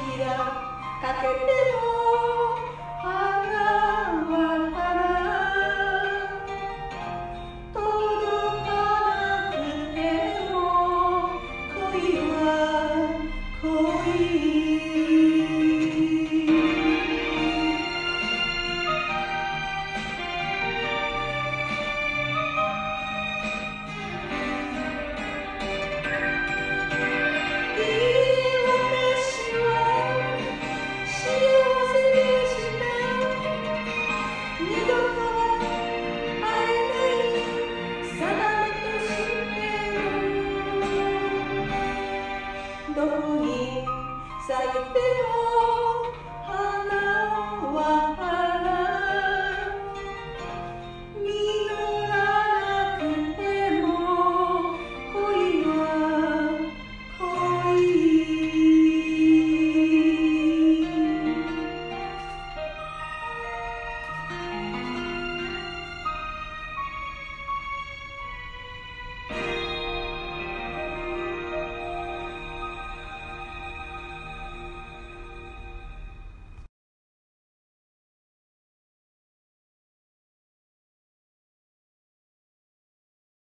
扉かけてよ花は花 Say it